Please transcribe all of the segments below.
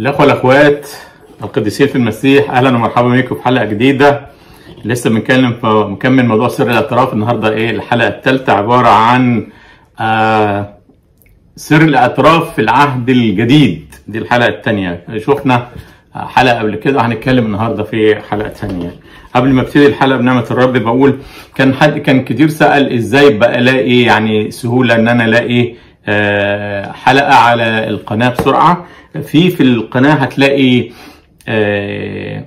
الأخوة الأخوات القديسين في المسيح أهلا ومرحبا بكم في حلقة جديدة. لسه بنتكلم في مكمل موضوع سر الاعتراف. النهارده إيه؟ الحلقة الثالثة عبارة عن آه سر الاعتراف في العهد الجديد. دي الحلقة الثانية شفنا حلقة قبل كده. هنتكلم النهارده في حلقة ثانية قبل ما ابتدي الحلقة بنعمة الرب بقول كان حد كان كتير سأل إزاي بقى ألاقي يعني سهولة إن أنا ألاقي آه حلقة على القناة بسرعة. في في القناة هتلاقي آه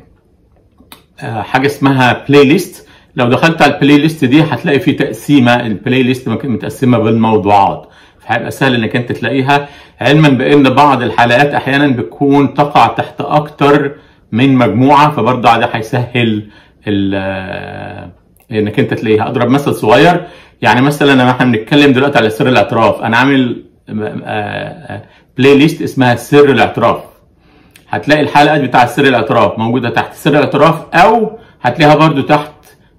آه حاجة اسمها playlist لو دخلت على ال playlist دي هتلاقي في تقسيمة. ال playlist متقسمة بالموضوعات فهيبقى سهل إنك أنت تلاقيها. علما بإن بعض الحلقات أحيانا بتكون تقع تحت أكتر من مجموعة فبرضه ده هيسهل إنك أنت تلاقيها. أضرب مثل صغير. يعني مثلا إحنا بنتكلم دلوقتي على سر الاعتراف أنا عامل playlist اسمها سر الاعتراف. هتلاقي الحلقات بتاع سر الاعتراف موجودة تحت سر الاعتراف أو هتلاقيها برضو تحت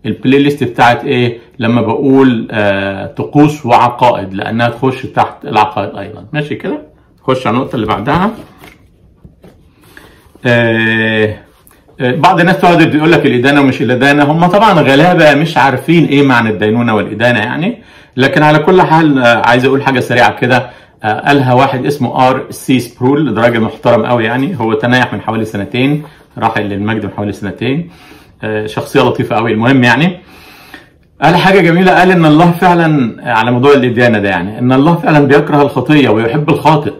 ال playlist بتاعت إيه؟ لما بقول آه طقوس وعقائد لأنها تخش تحت العقائد أيضا. ماشي كده؟ خش على النقطة اللي بعدها. آه آه بعض الناس تقعد يقول لك الإدانة ومش الإدانة. هم طبعا غلابة مش عارفين إيه معنى الدينونة والإدانة يعني. لكن على كل حال آه عايز أقول حاجة سريعة كده. قالها واحد اسمه R.C. Sproul ده راجل محترم قوي يعني. هو تنيح من حوالي سنتين راح للمجد من حوالي سنتين. شخصية لطيفة قوي. المهم يعني قال حاجة جميلة. قال إن الله فعلا على موضوع الادانه ده يعني إن الله فعلا بيكره الخطية ويحب الخاطئ.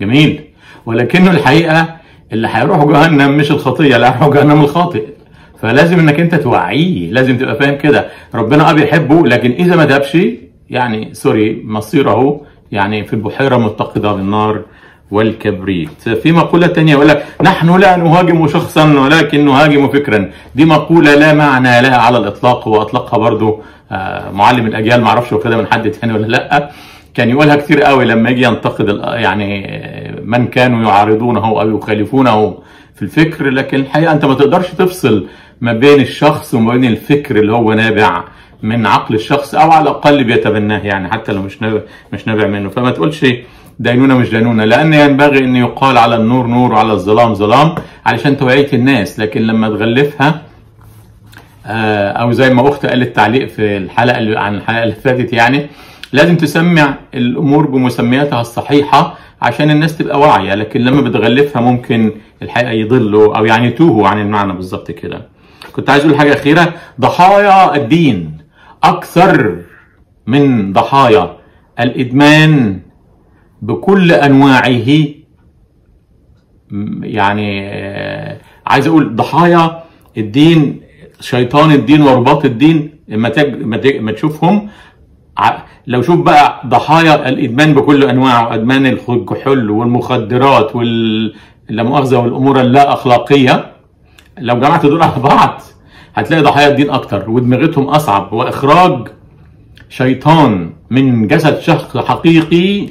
جميل. ولكنه الحقيقة اللي هيروح جهنم مش الخطية لا هيروح جهنم الخاطئ. فلازم إنك أنت توعيه لازم تبقى فاهم كده. ربنا آه بيحبه لكن إذا ما تابش يعني سوري مصيره يعني في البحيرة متقدة بالنار والكبريت. في مقولة تانية يقول لك نحن لا نهاجم شخصا ولكن نهاجم فكرا. دي مقولة لا معنى لها على الإطلاق وأطلقها برضو معلم الأجيال معرفش واخدها من حد تاني ولا لأ. كان يقولها كتير قوي لما يجي ينتقد يعني من كانوا يعارضونه أو يخالفونه في الفكر. لكن الحقيقة أنت ما تقدرش تفصل ما بين الشخص وما بين الفكر اللي هو نابع من عقل الشخص أو على الأقل بيتبناه يعني حتى لو مش نابع مش نابع منه. فما تقولش دينونة مش دينونة لأن ينبغي أن يقال على النور نور وعلى الظلام ظلام علشان توعية الناس. لكن لما تغلفها أو زي ما أختي قالت تعليق في الحلقة اللي عن الحلقة اللي فاتت يعني لازم تسمع الأمور بمسمياتها الصحيحة عشان الناس تبقى واعية. لكن لما بتغلفها ممكن الحقيقة يضلوا أو يعني يتوهوا عن المعنى بالظبط كده. كنت عايز أقول حاجة أخيرة. ضحايا الدين. أكثر من ضحايا الإدمان بكل أنواعه يعني عايز أقول ضحايا الدين شيطان الدين ورباط الدين لما. ما تشوفهم لو شوف بقى ضحايا الإدمان بكل أنواعه أدمان الكحول والمخدرات وال لا مؤاخذة والأمور اللا أخلاقية لو جمعت دول على بعض هتلاقي ضحايا الدين أكتر ودماغتهم أصعب. واخراج شيطان من جسد شخص حقيقي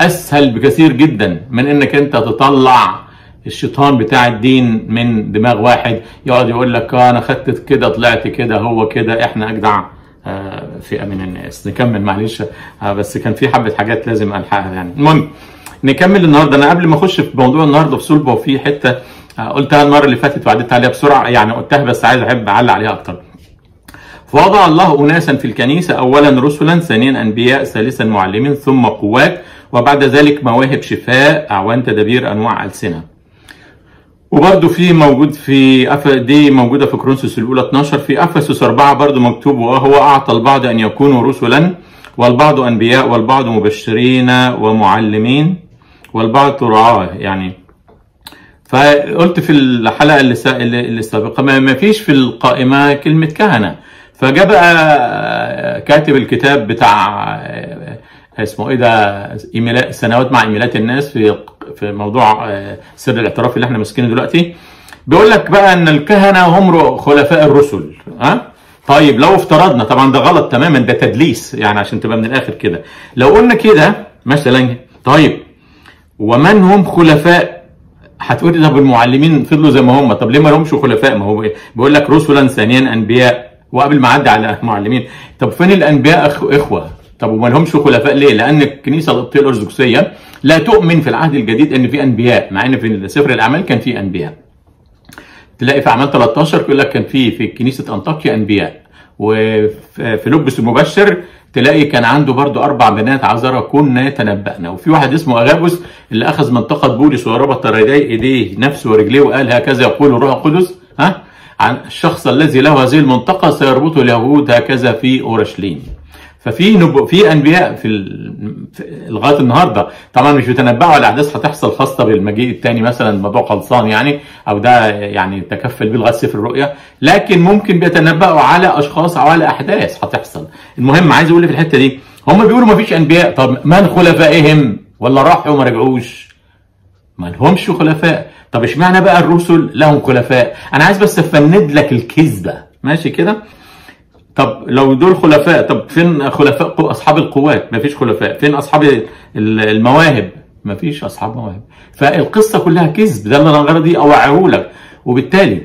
أسهل بكثير جدا من إنك أنت تطلع الشيطان بتاع الدين من دماغ واحد. يقعد يقول لك أنا خدت كده طلعت كده هو كده إحنا أجدع. فئه من الناس. نكمل معلش. بس كان في حبة حاجات لازم ألحقها يعني. المهم نكمل النهارده. أنا قبل ما أخش في موضوع النهارده في صلبه وفي حتة. قلتها المره اللي فاتت وعديت عليها بسرعة يعني قلتها بس عايز أحب أعلق عليها أكتر. فوضع الله اناسا في الكنيسة اولا رسلا ثانيا أنبياء ثالثا معلمين ثم قوات وبعد ذلك مواهب شفاء أعوان تدابير أنواع ألسنة. وبرده في موجود في أف... دي موجودة في كرونسوس الأولى 12 في أفسس 4 برده مكتوب وهو أعطى البعض أن يكونوا رسلا والبعض أنبياء والبعض مبشرين ومعلمين والبعض رعاه يعني فقلت في الحلقة اللي. اللي سابقة ما فيش في القائمة كلمة كهنة. فجاء بقى كاتب الكتاب بتاع اسمه إيه ده سنوات مع إيميلات الناس في في موضوع سر الاعتراف اللي إحنا ماسكينه دلوقتي. بيقول لك بقى إن الكهنة هم خلفاء الرسل ها؟ طيب لو افترضنا طبعا ده غلط تماما ده تدليس يعني عشان تبقى من الآخر كده. لو قلنا كده مثلا طيب ومن هم خلفاء هتقول طب المعلمين فضلوا زي ما هم طب ليه ما لهمش خلفاء ما هو بيقول لك رسلا ثانيا أنبياء وقبل ما أعدي على معلمين طب فين الأنبياء. إخوة طب وما لهمش خلفاء ليه؟ لأن الكنيسة القبطيه الأرثوذكسية لا تؤمن في العهد الجديد إن في أنبياء مع إن في سفر الأعمال كان في أنبياء. تلاقي في أعمال 13 يقول لك كان في في كنيسة أنطاكيا أنبياء وفي لبس المبشر تلاقي كان عنده برضو أربع بنات عذراء كنا يتنبأنا. وفي واحد اسمه أغابوس اللي أخذ منطقة بولس وربط إيديه نفسه ورجليه وقال هكذا يقول الروح القدس ها؟ عن الشخص الذي له هذه المنطقة سيربطه اليهود هكذا في أورشليم. ففي نبو في أنبياء في, لغاية النهارده طبعا مش بيتنبأوا على أحداث هتحصل خاصة بالمجيء الثاني مثلا الموضوع خلصان يعني أو ده يعني تكفل بيه لغاية سفر الرؤيا. لكن ممكن بيتنبأوا على أشخاص أو على أحداث هتحصل. المهم عايز أقول في الحتة دي. هم بيقولوا ما فيش أنبياء. طب من خلفائهم؟ ولا راحوا وما رجعوش؟ ما لهمش خلفاء. طب اشمعنى بقى الرسل لهم خلفاء؟ أنا عايز بس أفند لك الكذبة. ماشي كده؟ طب لو دول خلفاء طب فين خلفاء أصحاب القوات؟ مفيش خلفاء. فين أصحاب المواهب؟ مفيش أصحاب مواهب. فالقصة كلها كذب ده اللي أنا غرضي أوعيه لك. وبالتالي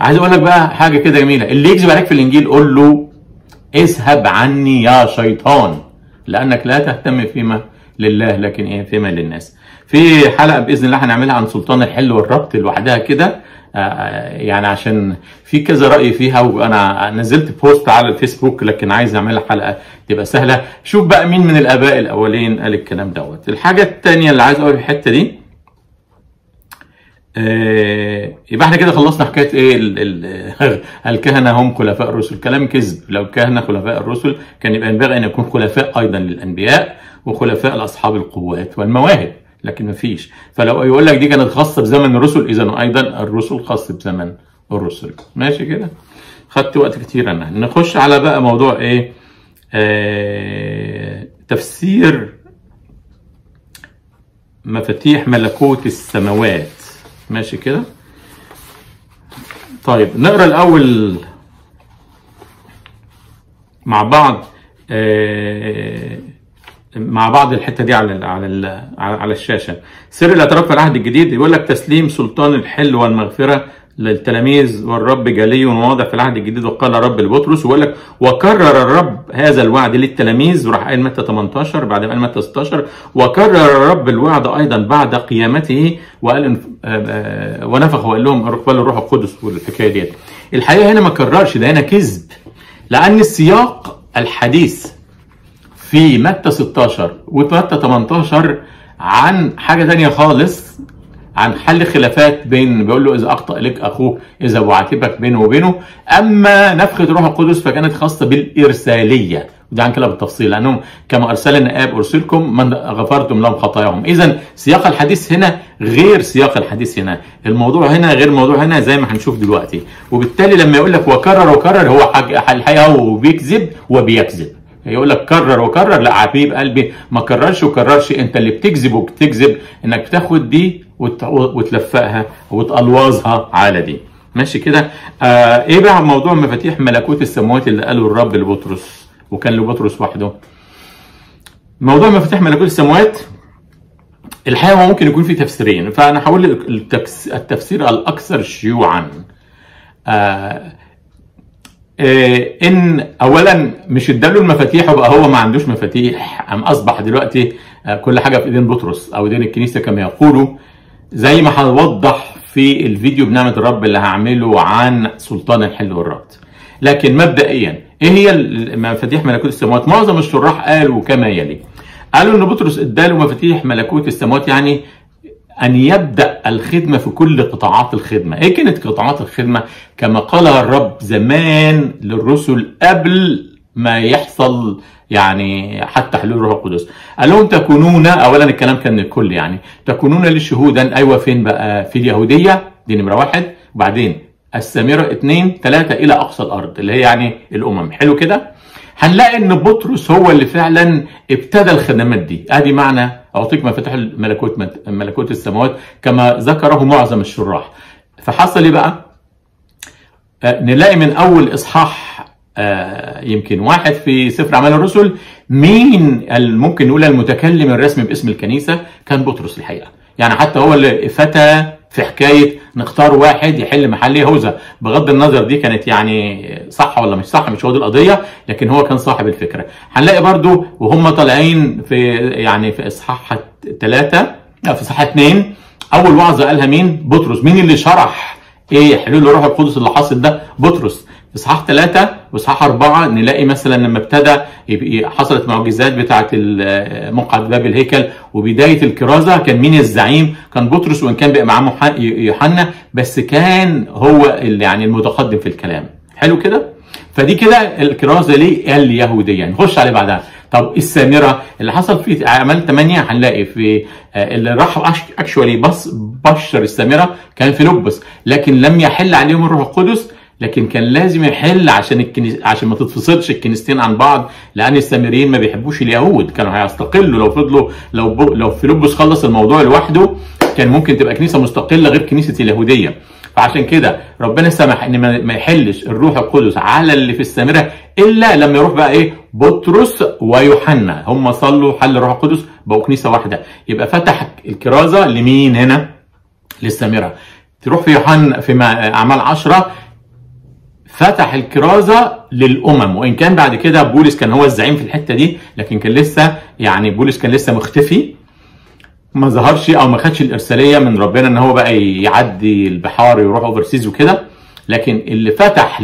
عايز أقول لك بقى حاجة كده جميلة. اللي يكذب عليك في الإنجيل قول له اذهب عني يا شيطان لأنك لا تهتم فيما لله لكن إيه فيما للناس. في حلقة بإذن الله هنعملها عن سلطان الحل والربط لوحدها كده. يعني عشان في كذا رأي فيها وأنا نزلت بوست على الفيسبوك لكن عايز أعملها حلقة تبقى سهلة. شوف بقى مين من الآباء الأولين قال الكلام دوت. الحاجة الثانية اللي عايز أقول الحتة دي آه يبقى إحنا كده خلصنا حكاية إيه؟ ال ال الكهنه هم خلفاء الرسل؟ كلام كذب. لو كهنه خلفاء الرسل كان يبقى ينبغي أن يكون خلفاء أيضا للأنبياء وخلفاء لاصحاب القوات والمواهب. لكن ما فيش فلو يقول لك دي كانت خاصة بزمن الرسل إذا أيضا الرسل خاص بزمن الرسل. ماشي كده؟ خدت وقت كتير أنا. نخش على بقى موضوع إيه؟ آه تفسير مفاتيح ملكوت السماوات. ماشي كده؟ طيب نقرأ الأول مع بعض آه مع بعض الحتة دي على ال على ال على الشاشة. سر الاعتراف في العهد الجديد يقول لك تسليم سلطان الحل والمغفرة للتلاميذ والرب جلي وواضح في العهد الجديد وقال رب لبطرس ويقول لك وكرر الرب هذا الوعد للتلاميذ وراح قال متى 18 بعد قال متى 16 وكرر الرب الوعد أيضا بعد قيامته وقال ونفخ وقال لهم اقبلوا الروح القدس والحكاية ديت. الحقيقة هنا ما كررش ده هنا كذب. لأن السياق الحديث في متى 16 ومتى 18 عن حاجة ثانية خالص عن حل خلافات بين بيقول له إذا أخطأ لك أخوك إذا وعاتبك بينه وبينه. أما نفخة روح القدس فكانت خاصة بالإرسالية. وده عن كده بالتفصيل لأنهم كما ارسلنا آب أرسلكم من غفرتم لهم خطاياهم. إذا سياق الحديث هنا غير سياق الحديث هنا. الموضوع هنا غير الموضوع هنا زي ما هنشوف دلوقتي. وبالتالي لما يقول لك وكرر وكرر هو الحقيقة هو بيكذب وبيكذب. يقول لك كرر وكرر. لا حبيب قلبي ما كررش وكررش. انت اللي بتكذب وبتكذب انك بتاخد دي وتلفقها وتقلوظها على دي. ماشي كده؟ آه إيه بقى موضوع مفاتيح ملكوت السماوات اللي قاله الرب لبطرس وكان لبطرس وحده؟ موضوع مفاتيح ملكوت السماوات الحقيقة ممكن يكون فيه تفسيرين. فأنا هقول التفسير الأكثر شيوعا. آه إن اولا مش اداله المفاتيح وبقى هو ما عندوش مفاتيح أم أصبح دلوقتي كل حاجة في إيدين بطرس أو إيدين الكنيسة كما يقولوا. زي ما هنوضح في الفيديو بنعمة الرب اللي هعمله عن سلطان الحل والربط. لكن مبدئيا إيه هي مفاتيح ملكوت السماوات؟ معظم الشراح قالوا كما يلي. قالوا إن بطرس اداله مفاتيح ملكوت السماوات يعني أن يبدأ الخدمة في كل قطاعات الخدمة. إيه كانت قطاعات الخدمة؟ كما قالها الرب زمان للرسل قبل ما يحصل يعني حتى حلول الروح القدس. قال لهم تكونون اولا الكلام كان للكل يعني تكونون لي شهودا أيوه فين بقى؟ في اليهودية دي نمرة واحد. وبعدين السامره اثنين ثلاثة إلى أقصى الأرض اللي هي يعني الأمم. حلو كده؟ هنلاقي إن بطرس هو اللي فعلا ابتدى الخدمات دي. أدي معنى أعطيك مفاتيح الملكوت ملكوت السماوات كما ذكره معظم الشراح. فحصل إيه بقى؟ آه نلاقي من أول إصحاح آه يمكن واحد في سفر أعمال الرسل مين ممكن نقول المتكلم الرسمي باسم الكنيسة؟ كان بطرس الحقيقة. يعني حتى هو اللي فتى في حكاية نختار واحد يحل محل يهوذا بغض النظر دي كانت يعني صح ولا مش صح مش هو دي القضية لكن هو كان صاحب الفكرة. هنلاقي برضو وهم طالعين في يعني في إصحاح ثلاثة في إصحاح اثنين أول وعظة قالها مين؟ بطرس. مين اللي شرح إيه حلول الروح القدس اللي حاصل ده؟ بطرس. إصحاح ثلاثة وإصحاح أربعة نلاقي مثلا لما ابتدى حصلت معجزات بتاعة مقعد باب الهيكل وبداية الكرازة كان مين الزعيم؟ كان بطرس وإن كان بقى معاه يوحنا بس كان هو اللي يعني المتقدم في الكلام. حلو كده؟ فدي كده الكرازة ليه اليهودية نخش عليه بعدها. طب السامرة اللي حصل في أعمال 8 هنلاقي في اللي راح اكشولي بص بشر السامرة كان في لبس لكن لم يحل عليهم الروح القدس لكن كان لازم يحل عشان الكنيس عشان ما تتفصلش الكنيستين عن بعض لأن السامريين ما بيحبوش اليهود. كانوا هيستقلوا لو فضلوا لو ب... لو فيلبس خلص الموضوع لوحده كان ممكن تبقى كنيسة مستقلة غير كنيسة اليهودية. فعشان كده ربنا سمح إن ما يحلش الروح القدس على اللي في السامرة إلا لما يروح بقى إيه؟ بطرس ويوحنا. هم صلوا حل الروح القدس بقوا كنيسة واحدة. يبقى فتح الكرازة لمين هنا؟ للسامرة. تروح في يوحنا في أعمال عشرة فتح الكرازة للأمم وإن كان بعد كده بولس كان هو الزعيم في الحتة دي لكن كان لسه يعني بولس كان لسه مختفي ما ظهرش أو ما خدش الإرسالية من ربنا إن هو بقى يعدي البحار ويروح overseas وكده لكن اللي فتح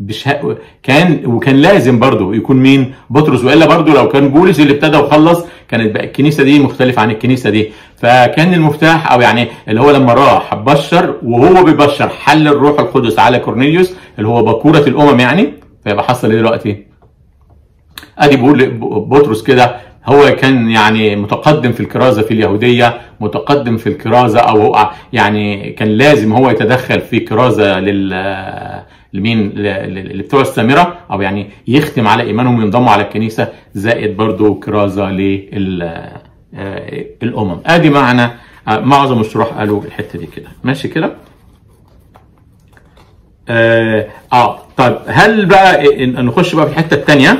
بشه... كان وكان لازم برضه يكون مين؟ بطرس. وإلا برضه لو كان بولس اللي ابتدى وخلص كانت بقى الكنيسة دي مختلفة عن الكنيسة دي. فكان المفتاح أو يعني اللي هو لما راح بشر وهو بيبشر حل الروح القدس على كورنيليوس اللي هو بكورة الأمم يعني. فيبقى حصل إيه دلوقتي؟ أدي بقول بطرس كده هو كان يعني متقدم في الكرازة في اليهودية متقدم في الكرازة أو يعني كان لازم هو يتدخل في كرازة لل لمين؟ اللي بتوع السامرة أو يعني يختم على إيمانهم وينضموا على الكنيسة زائد برضو كرازة للامم أدي معنى معظم الشروح قالوا الحتة دي كده. ماشي كده؟ آه, آه طيب هل بقى نخش بقى في الحتة الثانية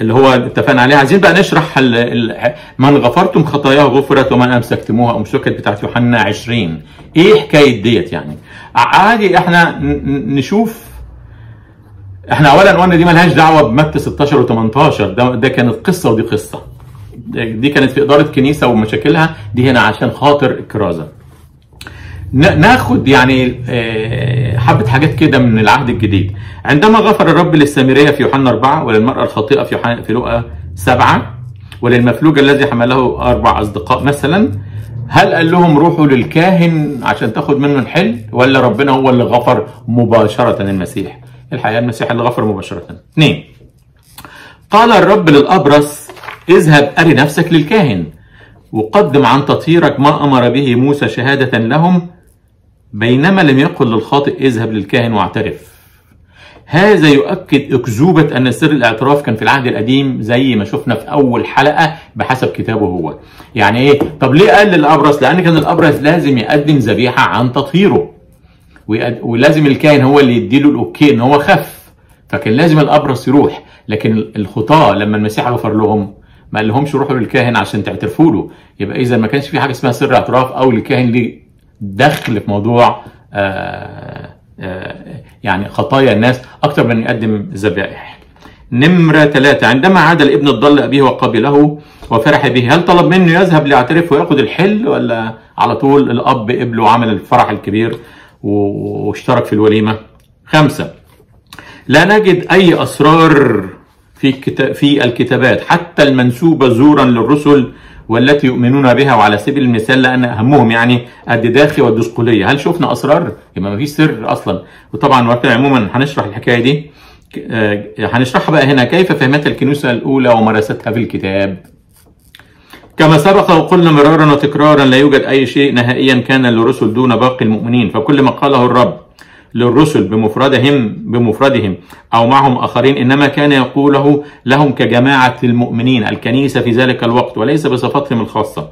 اللي هو اتفقنا عليه عايزين بقى نشرح ال ال من غفرتم خطاياه غفرت ومن أمسكتموها. امسكت بتاعت يوحنا 20 إيه حكاية ديت يعني؟ عادي إحنا نشوف. إحنا اولا قلنا دي ملهاش دعوة بمتى 16 و18 ده ده كانت قصة ودي قصة. دي كانت في إدارة كنيسة ومشاكلها. دي هنا عشان خاطر الكرازه ناخد يعني حبة حاجات كده من العهد الجديد. عندما غفر الرب للسامرية في يوحنا أربعة وللمرأة الخاطئة في يوحنا في لقا سبعة وللمفلوج الذي حمله أربع أصدقاء مثلا هل قال لهم روحوا للكاهن عشان تاخد منه الحل ولا ربنا هو اللي غفر مباشرة المسيح؟ الحقيقة المسيح اللي غفر مباشرة. اثنين قال الرب للأبرص اذهب أري نفسك للكاهن وقدم عن تطهيرك ما أمر به موسى شهادة لهم بينما لم يقل للخاطئ اذهب للكاهن واعترف. هذا يؤكد أكذوبة أن سر الاعتراف كان في العهد القديم زي ما شفنا في أول حلقة بحسب كتابه هو. يعني إيه؟ طب ليه قال للأبرص؟ لأن كان الأبرص لازم يقدم ذبيحة عن تطهيره. ولازم الكاهن هو اللي يديله الأوكي إن هو خف. فكان لازم الأبرص يروح. لكن الخطاة لما المسيح غفر لهم ما قال لهمش روحوا للكاهن عشان تعترفوا له. يبقى إذا ما كانش في حاجة اسمها سر اعتراف أو الكاهن ليه دخل في موضوع آآ آآ يعني خطايا الناس أكتر من يقدم ذبائح. نمرة ثلاثة عندما عاد الابن الضال أبيه وقبله وفرح به هل طلب منه يذهب ليعترف ويأخذ الحل ولا على طول الأب قبله وعمل الفرح الكبير واشترك في الوليمة خمسة لا نجد أي أسرار في في الكتابات حتى المنسوبة زورا للرسل والتي يؤمنون بها وعلى سبيل المثال لأن أهمهم يعني الدداخي والدسقلية. هل شفنا أسرار؟ يبقى ما فيش سر أصلا. وطبعا وقتنا عموما هنشرح الحكاية دي. هنشرحها بقى هنا. كيف فهمتها الكنيسة الأولى ومارستها في الكتاب؟ كما سبق وقلنا مرارا وتكرارا لا يوجد أي شيء نهائيا كان للرسل دون باقي المؤمنين. فكل ما قاله الرب للرسل بمفردهم بمفردهم أو معهم آخرين إنما كان يقوله لهم كجماعة المؤمنين الكنيسة في ذلك الوقت وليس بصفاتهم الخاصة.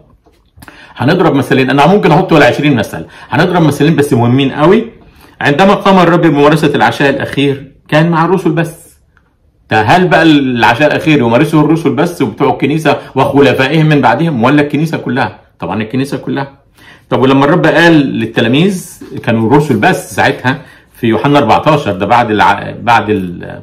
هنضرب مثالين أنا ممكن أحط ولا 20 مثل هنضرب مثالين بس مهمين قوي عندما قام الرب بممارسة العشاء الأخير كان مع الرسل بس هل بقى العشاء الأخير يمارسه الرسل بس وبتوع الكنيسة وخلفائهم من بعدهم ولا الكنيسة كلها؟ طبعا الكنيسة كلها. طب ولما الرب قال للتلاميذ كانوا الرسل بس ساعتها في يوحنا 14 ده بعد الع... بعد ال...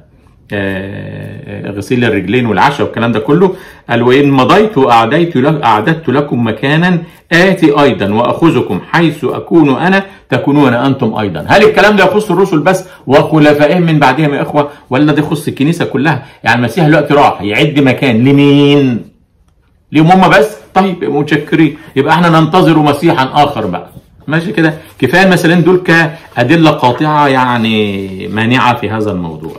آه، غسيل الرجلين والعشاء والكلام ده كله قال وإن مضيت وأعددت لك أعددت لكم مكانا آتي أيضا وأخذكم حيث أكون أنا تكونون أنتم أيضا. هل الكلام ده يخص الرسل بس وخلفائهم من بعدهم يا إخوة؟ ولا ده يخص الكنيسة كلها؟ يعني المسيح دلوقتي راح يعد مكان لمين؟ ليهم هم بس؟ طيب متشكرين. يبقى إحنا ننتظر مسيحا آخر بقى. ماشي كده. كفاية المثلين دول كأدلة قاطعة يعني مانعة في هذا الموضوع.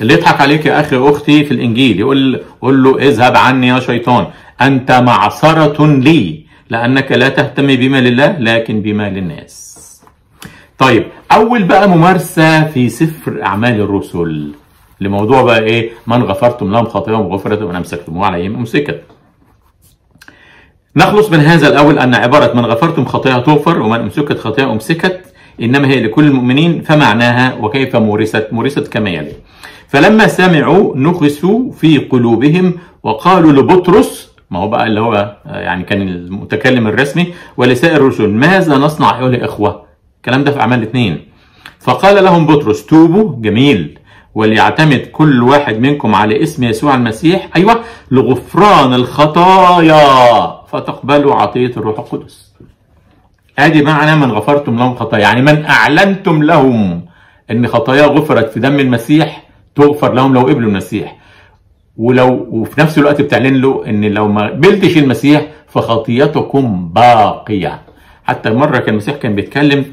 اللي يضحك عليك يا أخي أختي في الإنجيل يقول قول له اذهب عني يا شيطان أنت معصرة لي لأنك لا تهتم بما لله لكن بما للناس. طيب أول بقى ممارسة في سفر أعمال الرسل. لموضوع بقى إيه؟ من غفرتم لهم خطاياهم غفرت ومن امسكتم عليهم أمسكت. نخلص من هذا الأول أن عبارة من غفرتم خطايا تغفر ومن أمسكت خطايا أمسكت إنما هي لكل المؤمنين فمعناها وكيف مورست مورست كما يلي. فلما سمعوا نخسوا في قلوبهم وقالوا لبطرس ما هو بقى اللي هو يعني كان المتكلم الرسمي ولسائر الرسل ماذا نصنع ايها الاخوه الكلام ده في أعمال اثنين. فقال لهم بطرس توبوا جميل. وليعتمد كل واحد منكم على اسم يسوع المسيح. أيوه لغفران الخطايا. فتقبلوا عطية الروح القدس. آدي معنى من غفرتم لهم خطايا. يعني من أعلنتم لهم إن خطايا غفرت في دم المسيح تغفر لهم لو قبلوا المسيح. ولو وفي نفس الوقت بتعلن له إن لو ما قبلتش المسيح فخطيتكم باقية. حتى مرة كان المسيح كان بيتكلم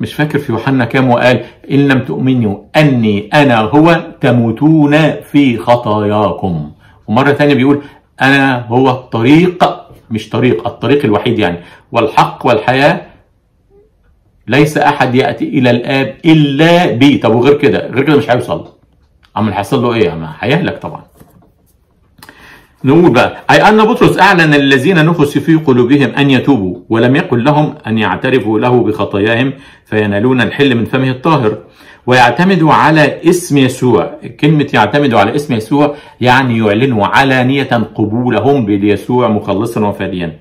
مش فاكر في يوحنا كام وقال إن لم تؤمنوا أني أنا هو تموتون في خطاياكم. ومرة ثانية بيقول أنا هو الطريق مش طريق الطريق الوحيد يعني. والحق والحياة ليس أحد يأتي إلى الآب إلا بي. طب وغير كده غير كده مش هيوصل. عمل هيحصل له إيه؟ ما هيهلك طبعا. نقول بقى أي أن بطرس أعلن الذين نخس في قلوبهم أن يتوبوا ولم يقل لهم أن يعترفوا له بخطاياهم فينالون الحل من فمه الطاهر. ويعتمدوا على اسم يسوع. كلمة يعتمدوا على اسم يسوع يعني يعلنوا علانية قبولهم بيسوع مخلصا وفاديا.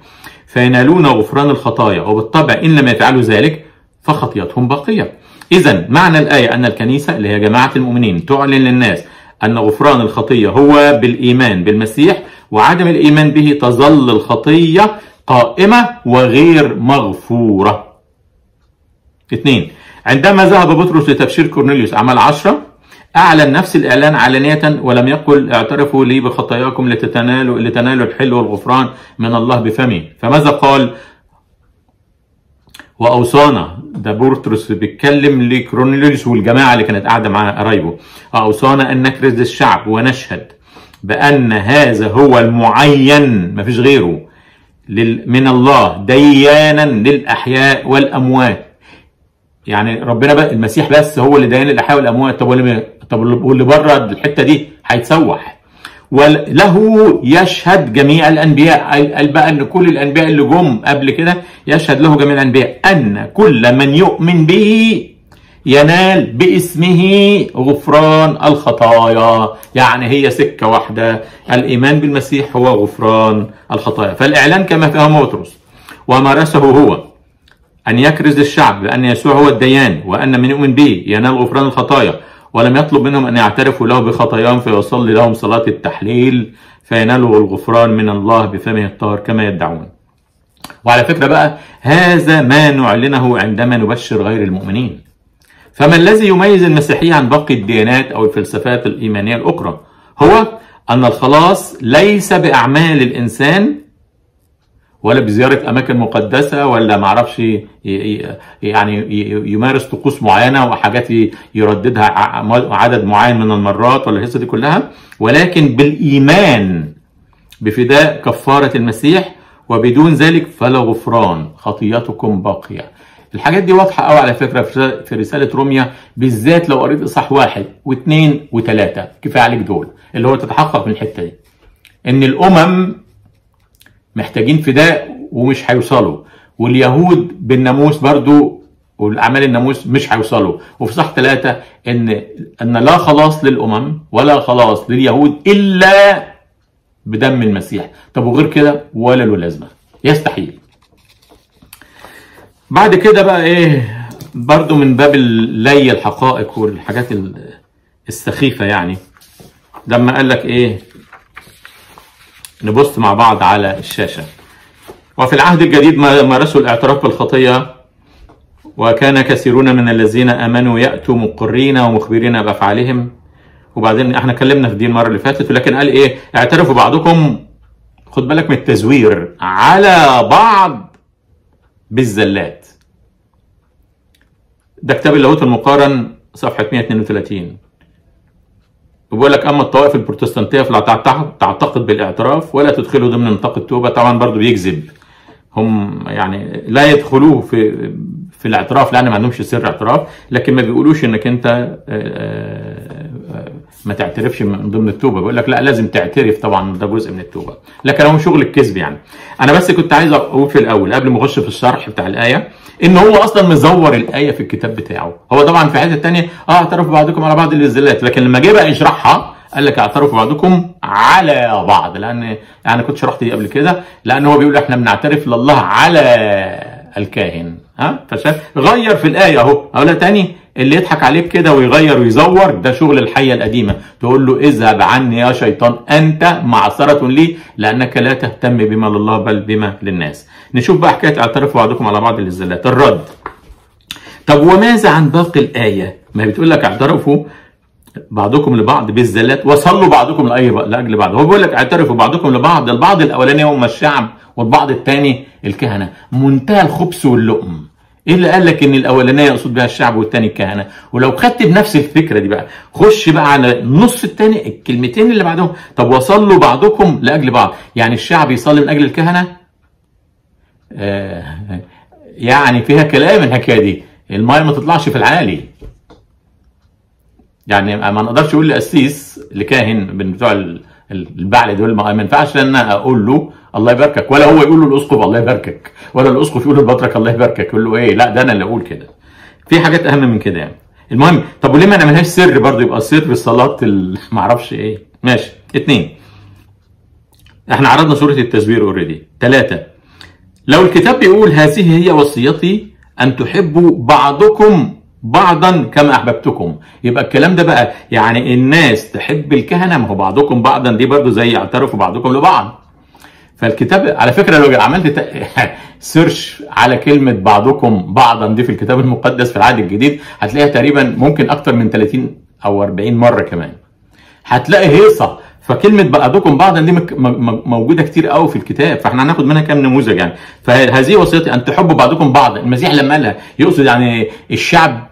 فينالون غفران الخطايا وبالطبع إن لم يفعلوا ذلك فخطيتهم باقية إذا معنى الآية أن الكنيسة اللي هي جماعة المؤمنين تعلن للناس أن غفران الخطية هو بالإيمان بالمسيح وعدم الإيمان به تظل الخطية قائمة وغير مغفورة. اثنين عندما ذهب بطرس لتبشير كورنيليوس أعمال عشرة أعلن نفس الإعلان علانية ولم يقل اعترفوا لي بخطاياكم لتنالوا لتنالوا الحل والغفران من الله بفمه فماذا قال؟ وأوصانا ده بطرس بيتكلم لكورنيليوس والجماعة اللي كانت قاعدة مع قرايبه. اوصانا أن نكرز الشعب ونشهد بأن هذا هو المعين مفيش غيره من الله ديانا للأحياء والأموات. يعني ربنا بقى المسيح بس هو اللي ديان للاحياء والاموات طب واللي طب واللي بره الحتة دي هيتسوح. وله يشهد جميع الأنبياء. قال بقى إن كل الأنبياء اللي جم قبل كده يشهد له جميع الأنبياء. أن كل من يؤمن به ينال باسمه غفران الخطايا. يعني هي سكة واحدة. الإيمان بالمسيح هو غفران الخطايا. فالإعلان كما فهم بطرس. ومارسه هو. أن يكرز الشعب بأن يسوع هو الديان وأن من يؤمن به ينال غفران الخطايا ولم يطلب منهم أن يعترفوا له بخطاياهم فيصلي لهم صلاة التحليل فينالوا الغفران من الله بفمه الطاهر كما يدعون. وعلى فكرة بقى هذا ما نعلنه عندما نبشر غير المؤمنين. فما الذي يميز المسيحية عن باقي الديانات أو الفلسفات الإيمانية الأخرى؟ هو أن الخلاص ليس بأعمال الإنسان ولا بزيارة أماكن مقدسة ولا معرفش يعني يمارس طقوس معينة وحاجات يرددها عدد معين من المرات ولا القصة دي كلها. ولكن بالإيمان بفداء كفارة المسيح وبدون ذلك فلا غفران خطيتكم باقية. الحاجات دي واضحة قوي على فكرة في رسالة روميا بالذات لو قريت إصحاح واحد واثنين وثلاثة. كفاية عليك دول اللي هو تتحقق من الحتة دي. إن الأمم محتاجين فداء ومش هيوصلوا. واليهود بالناموس برضو والأعمال الناموس مش هيوصلوا. وفي صح ثلاثة إن إن لا خلاص للأمم ولا خلاص لليهود إلا بدم المسيح. طب وغير كده ولا له لازمة. يستحيل. بعد كده بقى إيه برضو من باب لي الحقائق والحاجات ال- السخيفة يعني. لما قال لك إيه نبص مع بعض على الشاشة. وفي العهد الجديد ما- مارسوا الاعتراف بالخطية وكان كثيرون من الذين آمنوا يأتوا مقرين ومخبرين بأفعالهم. وبعدين إحنا اتكلمنا في دي المرة اللي فاتت ولكن قال إيه اعترفوا بعضكم خد بالك من التزوير على بعض بالزلات. ده كتاب اللاهوت المقارن صفحة 132 وبيقول لك أما الطوائف البروتستانتية فلا تعتقد بالإعتراف ولا تدخله ضمن نطاق التوبة. طبعا برضو بيكذب. هم يعني لا يدخلوه في في الاعتراف لأن ما عندهمش سر اعتراف لكن ما بيقولوش إنك أنت آه، آه، ما تعترفش من ضمن التوبة. بيقول لك لا لازم تعترف طبعا ده جزء من التوبة. لكن هو شغل الكذب يعني. أنا بس كنت عايز أقول في الأول قبل ما أخش في الشرح بتاع الآية إن هو أصلا مزور الآية في الكتاب بتاعه. هو طبعا في حتة تانية آه اعترفوا بعضكم على بعض الزلات لكن لما جه بقى يشرحها قال لك اعترفوا بعضكم على بعض. لأن يعني كنت شرحت دي قبل كده لأن هو بيقول إحنا بنعترف لله على الكاهن. ها؟ فشاف غير في الآية أهو. اقولها تاني. اللي يضحك عليك كده ويغير ويزور ده شغل الحية القديمة. تقول له اذهب عني يا شيطان أنت معصرة لي لأنك لا تهتم بما لله بل بما للناس. نشوف بقى حكاية اعترفوا بعضكم على بعض الزلات الرد. طب وماذا عن باقي الآية؟ ما بتقول لك اعترفوا بعضكم لبعض بالزلات وصلوا بعضكم لأي لأجل بعض. هو بيقول لك اعترفوا بعضكم لبعض البعض الأولاني هم الشعب والبعض الثاني الكهنة. منتهى الخبث واللؤم. إيه اللي قال لك إن الأولانية يقصد بها الشعب والثاني الكهنة؟ ولو خدت بنفس الفكرة دي بقى خش بقى على النص الثاني الكلمتين اللي بعدهم. طب وصلوا بعضكم لأجل بعض. يعني الشعب يصلي من أجل الكهنة؟ آه يعني فيها كلام الحكاية دي. المايه ما تطلعش في العالي. يعني ما نقدرش أقول لقسيس لكاهن من بتوع البعل دول ما ينفعش ان أقول له الله يباركك ولا هو يقول له الاسقف الله يباركك ولا الاسقف يقول للبطرك الله يباركك يقول له إيه؟ لا ده أنا اللي أقول كده. في حاجات اهم من كده يعني. المهم طب وليه ما نعملهاش سر برضه يبقى سر صلاه ما أعرفش إيه. ماشي. اتنين. إحنا عرضنا سورة التزوير اوريدي ثلاثة لو الكتاب بيقول هذه هي وصيتي أن تحبوا بعضكم بعضا كما أحببتكم. يبقى الكلام ده بقى يعني الناس تحب الكهنة ما هو بعضكم بعضا دي برضو زي اعترفوا بعضكم لبعض. فالكتاب على فكرة لو عملت سيرش على كلمة بعضكم بعضا دي في الكتاب المقدس في العهد الجديد هتلاقيها تقريبا ممكن أكتر من 30 أو 40 مرة كمان. هتلاقي هيصة. فكلمة بعضكم بعضا دي موجودة كتير قوي في الكتاب فإحنا هناخد منها كام نموذج يعني. فهذه وصيتي أن تحبوا بعضكم بعضا. المسيح لما قالها يقصد يعني الشعب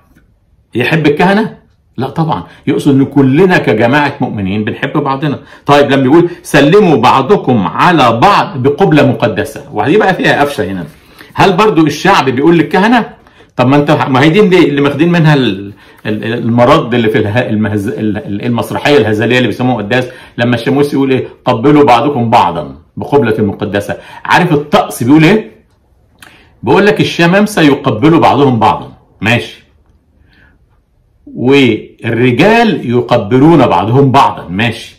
يحب الكهنة؟ لا طبعا. يقصد إن كلنا كجماعة مؤمنين بنحب بعضنا. طيب لما يقول سلموا بعضكم على بعض بقبلة مقدسة ودي بقى فيها قفشة هنا. هل برضو الشعب بيقول للكهنة؟ طب ما انت ما هي دي اللي ماخدين منها ال- ال- المرض اللي في المهز... ال- المسرحية الهزلية اللي بيسموها قداس لما الشموس يقول إيه؟ قبلوا بعضكم بعضا بقبلة مقدسة. عارف الطقس بيقول إيه؟ بيقول لك الشمامسة يقبلوا بعضهم بعضا. ماشي. والرجال يقبلون بعضهم بعضا ماشي.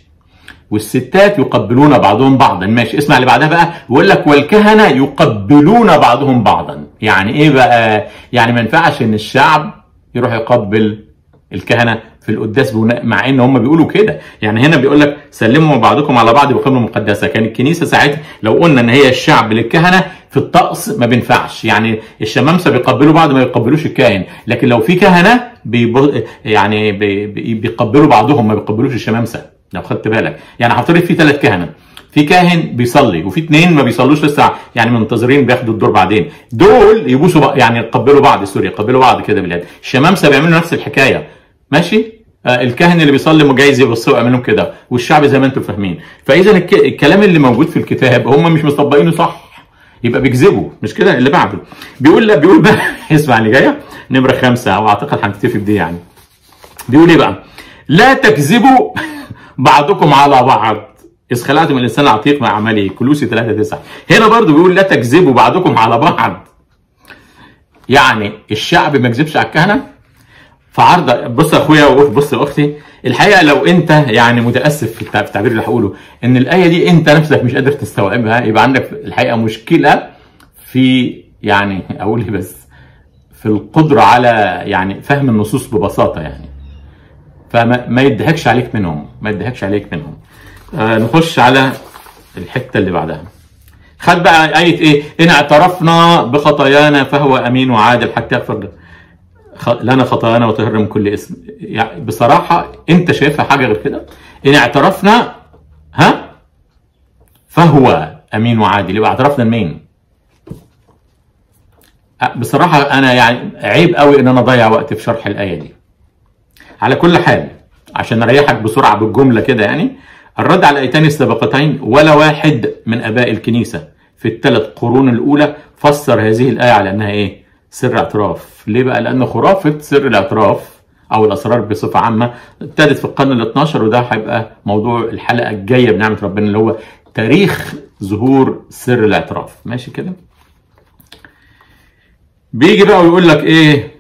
والستات يقبلون بعضهم بعضا ماشي. اسمع اللي بعدها بقى بيقول لك والكهنة يقبلون بعضهم بعضا. يعني إيه بقى؟ يعني ما ينفعش إن الشعب يروح يقبل الكهنة في القداس مع إن هم بيقولوا كده. يعني هنا بيقول لك سلموا بعضكم على بعض بقبله مقدسه كان الكنيسة ساعتها لو قلنا إن هي الشعب للكهنة في الطقس ما بينفعش. يعني الشمامسة بيقبلوا بعض ما يقبلوش الكاهن. لكن لو في كهنة بيب... يعني بي... بي- بيقبلوا بعضهم ما بيقبلوش الشمامسة. لو خدت بالك. يعني هفترض في ثلاث كهنة. في كاهن بيصلي وفي اثنين ما بيصلوش لسه يعني منتظرين بياخدوا الدور بعدين. دول يبوسوا يعني يقبلوا بعض. sorry يقبلوا بعض كده باليد. الشمامسة بيعملوا نفس الحكاية. ماشي؟ الكاهن اللي بيصلي جايز يبصوا يعملوا كده والشعب زي ما أنتم فاهمين. فإذا الك... الكلام اللي موجود في الكتاب هم مش مطبقينه صح. يبقى بيكذبوا مش كده؟ اللي بعده. بيقول لا بيقول بقى اسمع اللي جاية نمرة خمسة أو أعتقد هنكتفي بدي يعني. بيقول إيه بقى؟ لا تكذبوا بعضكم على بعض. إذ خلعتم الإنسان العتيق مع عمله كلوسي 3 9 هنا برضو بيقول لا تكذبوا بعضكم على بعض. يعني الشعب ما يكذبش على الكهنة؟ فعرض بص يا أخويا بص يا أختي الحقيقة لو أنت يعني متأسف في التع- في التعبير اللي هقوله إن الآية دي أنت نفسك مش قادر تستوعبها يبقى عندك الحقيقة مشكلة في يعني أقول إيه بس في القدرة على يعني فهم النصوص ببساطة يعني. فما ما يدهكش عليك منهم ما يدهكش عليك منهم. آه نخش على الحتة اللي بعدها. خد بقى آية إيه؟ إن اعترفنا بخطايانا فهو أمين وعادل حتى يغفر لنا خطايانا وطهر من كل اسم. يعني بصراحة أنت شايفها حاجة غير كده؟ إن اعترفنا ها؟ فهو أمين وعادل. يبقى اعترفنا لمين؟ بصراحة أنا يعني عيب قوي إن أنا أضيع وقت في شرح الآية دي. على كل حال عشان أريحك بسرعة بالجملة كده يعني الرد على الآيتين السابقتين ولا واحد من آباء الكنيسة في الثلاث قرون الأولى فسر هذه الآية على أنها إيه؟ سر اعتراف، ليه بقى؟ لأن خرافة سر الاعتراف أو الأسرار بصفة عامة ابتدت في القرن ال 12 وده هيبقى موضوع الحلقة الجاية بنعمة ربنا اللي هو تاريخ ظهور سر الاعتراف، ماشي كده؟ بيجي بقى ويقول لك إيه؟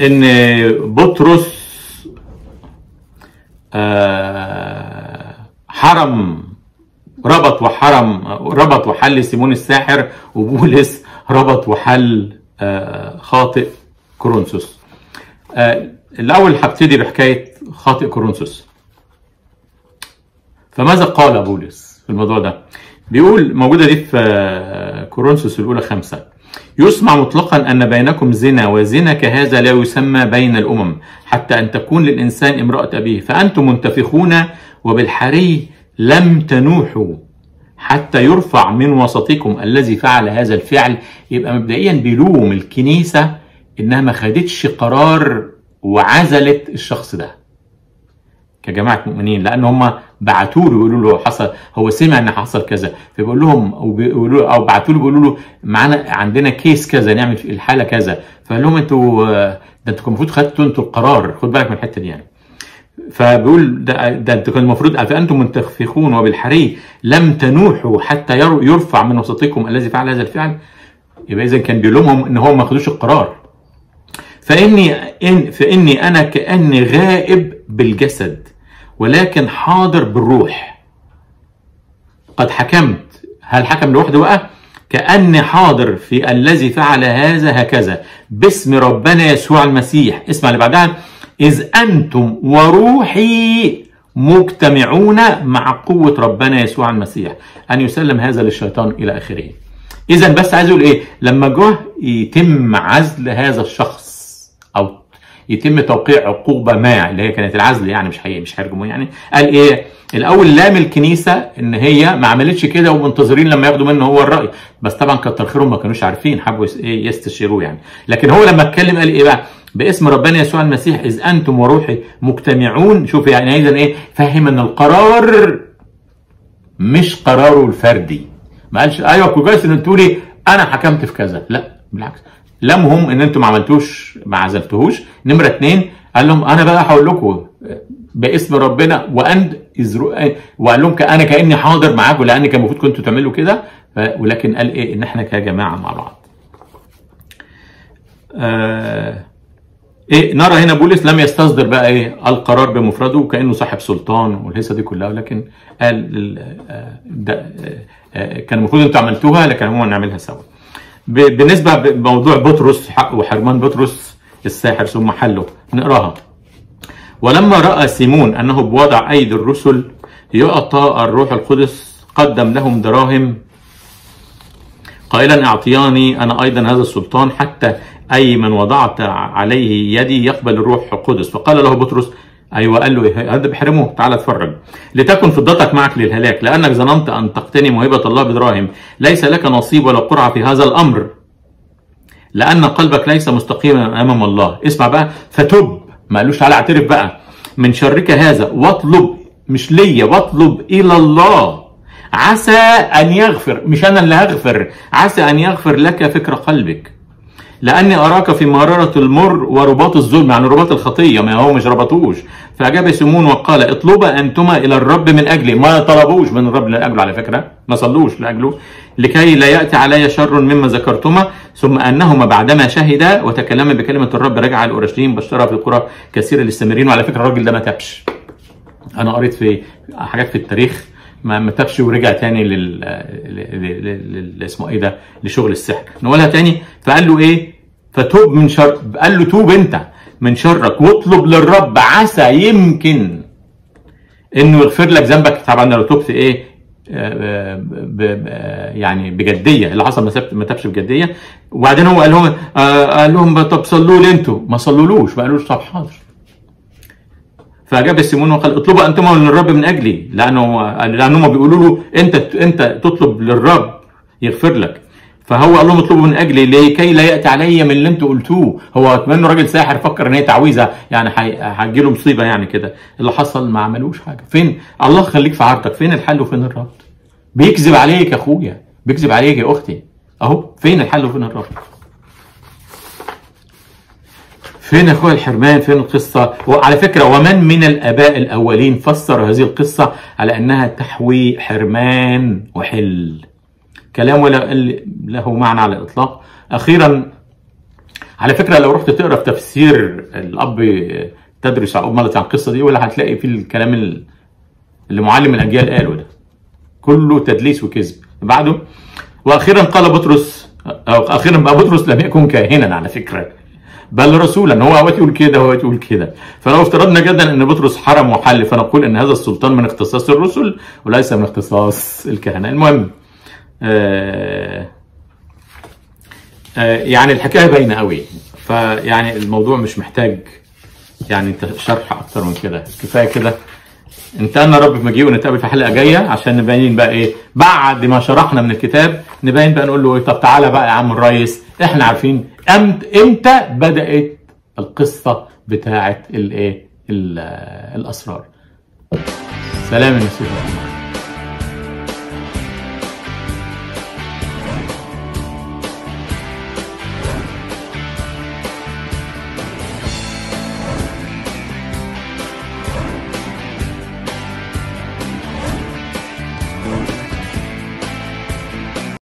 إن بطرس آه، حرم ربط وحرم ربط وحل سيمون الساحر وبولس ربط وحل آه، خاطئ كورنثوس. آه، الأول هبتدي بحكاية خاطئ كورنثوس. فماذا قال بولس في الموضوع ده؟ بيقول موجودة دي في آه، كورنثوس الأولى خمسة. يسمع مطلقا أن بينكم زنا وزنا كهذا لا يسمى بين الأمم حتى أن تكون للإنسان امرأة أبيه. فأنتم منتفخون وبالحري لم تنوحوا. حتى يرفع من وسطكم الذي فعل هذا الفعل. يبقى مبدئيا بيلوم الكنيسة إنها ما خدتش قرار وعزلت الشخص ده. كجماعة مؤمنين لأن هم بعتوا له يقولوا له حصل هو سمع إن حصل كذا. فبيقول لهم أو بيقولوا أو بعتوا له بيقولوا له معانا عندنا كيس كذا نعمل في الحالة كذا. فقال لهم أنتوا آه، ده أنتوا كان المفروض خدتوا أنتوا القرار خد بالك من الحتة دي يعني. فبيقول ده, ده أنتوا كان المفروض فانتم منتفخون وبالحري لم تنوحوا حتى ير- يرفع من وسطكم الذي فعل هذا الفعل. يبقى اذا كان بيلومهم إن هو ما خدوش القرار. فاني إن فإني أنا كأني غائب بالجسد ولكن حاضر بالروح. قد حكمت. هل حكم لوحده بقى؟ كأني حاضر في الذي فعل هذا هكذا. باسم ربنا يسوع المسيح. اسمع اللي بعدها. إذ أنتم وروحي مجتمعون مع قوة ربنا يسوع المسيح. أن يسلم هذا للشيطان إلى آخره. إذا بس عايز أقول إيه؟ لما جه يتم عزل هذا الشخص أو يتم توقيع عقوبة ما اللي هي كانت العزل يعني مش حقيقي مش هيرجموه يعني قال إيه؟ الأول لام الكنيسة إن هي ما عملتش كده ومنتظرين لما ياخدوا منه هو الرأي. بس طبعا كتر خيرهم ما كانوش عارفين حبوا إيه يستشيروه يعني. لكن هو لما اتكلم قال إيه بقى؟ باسم ربنا يسوع المسيح إذ أنتم وروحي مجتمعون. شوف يعني اذا إيه؟ فهم إن القرار مش قراره الفردي. ما قالش أيوه كويس ان أنتوا لي أنا حكمت في كذا. لا بالعكس. لمهم إن أنتوا ما عملتوش ما عزلتوهوش. نمرة اتنين قال لهم أنا بقى هقول لكم باسم ربنا وان إزرو- وقال لهم أنا كأني حاضر معاكم لأن كان المفروض كنتوا تعملوا كده. ولكن قال إيه؟ إن إحنا كجماعة مع بعض. آه إيه نرى هنا بولس لم يستصدر بقى إيه القرار بمفرده كأنه صاحب سلطان والهيصة دي كلها ولكن قال ال- آه، ده آه، آه، كان المفروض أنتوا عملتوها لكن عموما نعملها سوا. بالنسبة بموضوع بطرس وحرمان بطرس الساحر ثم حله نقراها. ولما رأى سيمون أنه بوضع أيدي الرسل يعطى الروح القدس قدم لهم دراهم قائلا أعطياني أنا أيضا هذا السلطان حتى أي من وضعت عليه يدي يقبل الروح القدس. فقال له بطرس أيوه قال له إيه؟ هذا بحرمه تعال اتفرج. لتكن فضتك معك للهلاك لأنك ظننت أن تقتني موهبة الله بدراهم ليس لك نصيب ولا قرعة في هذا الأمر لأن قلبك ليس مستقيما أمام الله. اسمع بقى فتب. ما قالوش تعالى اعترف بقى. من شرك هذا واطلب مش ليا واطلب إلى الله. عسى أن يغفر مش أنا اللي هغفر. عسى أن يغفر لك فكر قلبك. لأني أراك في مرارة المر ورباط الظلم يعني رباط الخطية ما هو مش ربطوش فأجاب سيمون وقال اطلبا أنتما إلى الرب من أجلي. ما طلبوش من الرب لاجله على فكرة ما صلوش لأجله لكي لا يأتي علي شر مما ذكرتما. ثم أنهما بعدما شهدا وتكلما بكلمة الرب رجع الأورشليم بشرها في القرى كثيرة للسامريين وعلى فكرة الراجل ده ما تابش. أنا قريت في حاجات في التاريخ ما ما تابش ورجع تاني. لل... اسمه إيه ده؟ لشغل السحر. نقولها تاني فقال له إيه؟ فتوب من شر قال له توب انت من شرك واطلب للرب عسى يمكن انه يغفر لك ذنبك. طبعا لو تبت إيه آه، ب- ب- يعني بجدية. اللي حصل ما سبت ما بجدية. وبعدين هو قال لهم آه، قال لهم طب صلوا لي أنتوا. ما صلولوش ما قالوش طب حاضر. فاجاب سيمون وقال اطلبوا أنتم للرب من اجلي. لأنه لأنهم بيقولوا له انت انت تطلب للرب يغفر لك. فهو قال لهم اطلبوا من أجلي لكي لا يأتي علي من اللي أنتوا قلتوه. هو كمان راجل ساحر فكر إن هي تعويذة يعني هتجي له مصيبة يعني كده. اللي حصل ما عملوش حاجة. فين؟ الله خليك في عرضك. فين الحل وفين الربط بيكذب عليك يا أخويا. بيكذب عليك يا أختي. أهو فين الحل وفين الربط فين يا أخويا الحرمان؟ فين القصة؟ وعلى فكرة ومن من الأباء الأولين فسر هذه القصة على أنها تحوي حرمان وحل. كلام ولا له معنى على الإطلاق. أخيرا على فكرة لو رحت تقرأ في تفسير الأب تدرس يعقوب ملطي عن القصة دي ولا هتلاقي فيه الكلام اللي معلم الاجيال قاله ده. كله تدليس وكذب. بعده وأخيرا قال بطرس أو أخيرا بقى بطرس لم يكن كاهنا على فكرة. بل رسولا هو اوقات يقول كده اوقات يقول كده. فلو افترضنا جدا إن بطرس حرم وحل فنقول إن هذا السلطان من اختصاص الرسل وليس من اختصاص الكهنة. المهم يعني الحكاية باينة قوي. فيعني الموضوع مش محتاج يعني شرح أكتر من كده. كفاية كده. انتهينا رب في مجيء ونتقابل في حلقة جاية عشان نبين بقى إيه بعد ما شرحنا من الكتاب نبين بقى نقول له إيه طب تعالى بقى يا عم الريس إحنا عارفين إمتى بدأت القصة بتاعه الايه الأسرار. سلام المسيح